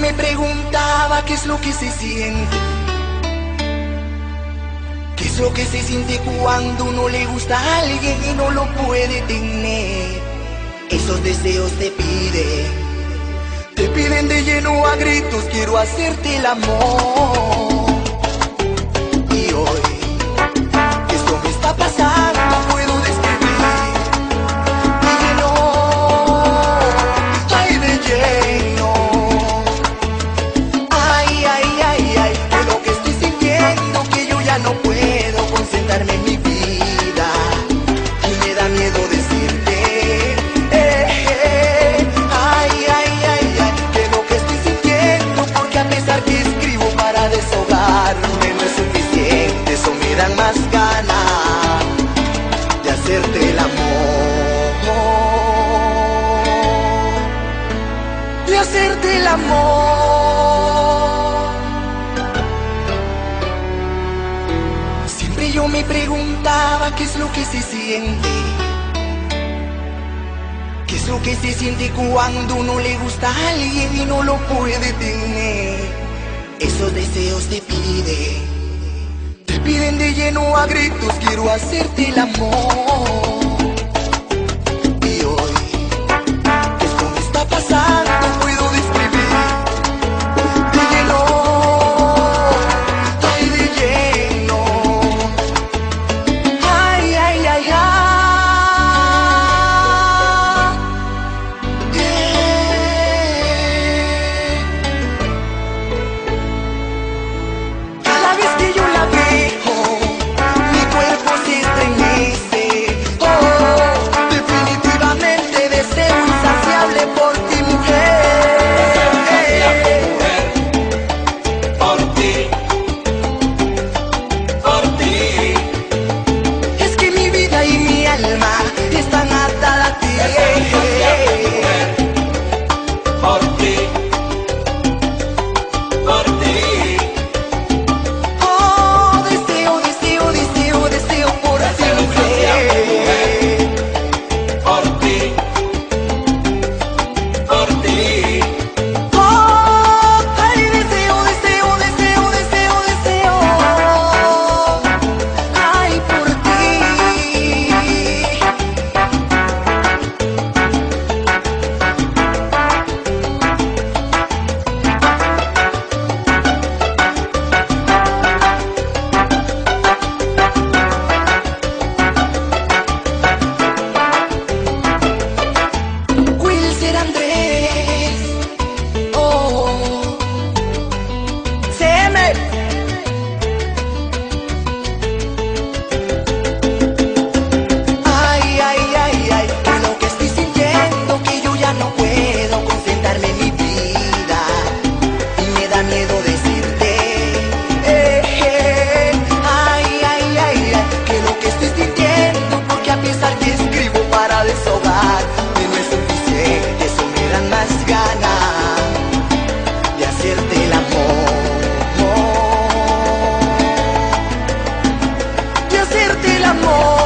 me preguntaba qué es lo que se siente. ¿Qué es lo que se siente cuando uno le gusta a alguien y no lo puede tener? Esos deseos te piden, te piden de lleno a gritos, quiero hacerte el amor. hacerte el amor. Siempre yo me preguntaba qué es lo que se siente. ¿Qué es lo que se siente cuando uno le gusta a alguien y no lo puede tener? Esos deseos te piden, te piden de lleno a gritos, quiero hacerte el amor. more